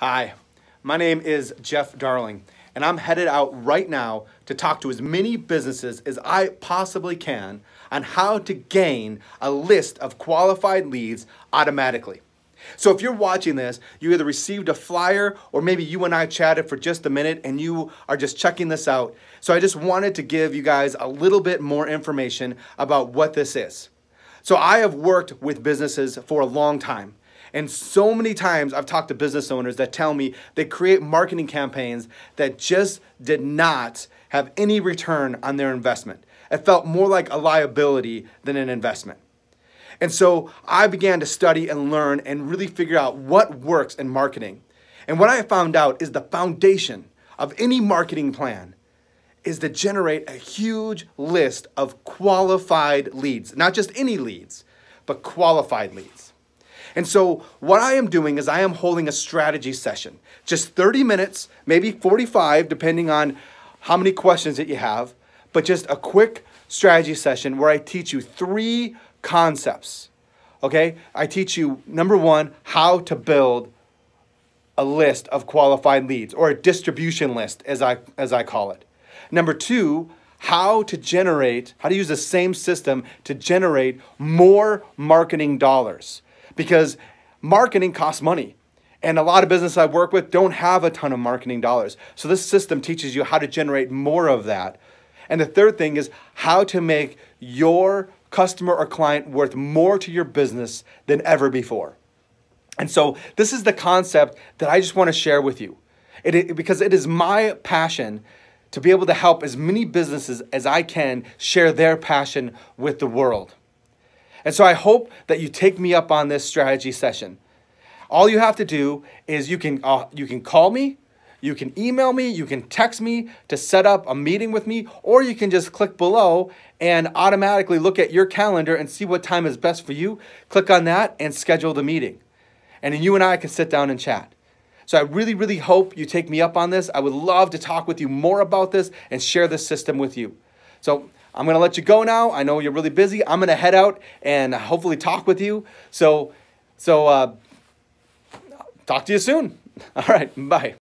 Hi, my name is Jeff Darling, and I'm headed out right now to talk to as many businesses as I possibly can on how to gain a list of qualified leads automatically. So if you're watching this, you either received a flyer or maybe you and I chatted for just a minute and you are just checking this out. So I just wanted to give you guys a little bit more information about what this is. So I have worked with businesses for a long time. And so many times I've talked to business owners that tell me they create marketing campaigns that just did not have any return on their investment. It felt more like a liability than an investment. And so I began to study and learn and really figure out what works in marketing. And what I found out is the foundation of any marketing plan is to generate a huge list of qualified leads, not just any leads, but qualified leads. And so what I am doing is I am holding a strategy session, just 30 minutes, maybe 45, depending on how many questions that you have, but just a quick strategy session where I teach you three concepts. Okay? I teach you, number one, how to build a list of qualified leads or a distribution list, as I, as I call it. Number two, how to generate, how to use the same system to generate more marketing dollars because marketing costs money. And a lot of businesses I work with don't have a ton of marketing dollars. So this system teaches you how to generate more of that. And the third thing is how to make your customer or client worth more to your business than ever before. And so this is the concept that I just want to share with you. It, because it is my passion to be able to help as many businesses as I can share their passion with the world. And so I hope that you take me up on this strategy session. All you have to do is you can, uh, you can call me, you can email me, you can text me to set up a meeting with me, or you can just click below and automatically look at your calendar and see what time is best for you. Click on that and schedule the meeting. And then you and I can sit down and chat. So I really, really hope you take me up on this. I would love to talk with you more about this and share this system with you. So I'm going to let you go now. I know you're really busy. I'm going to head out and hopefully talk with you. So, so uh, talk to you soon. All right, bye.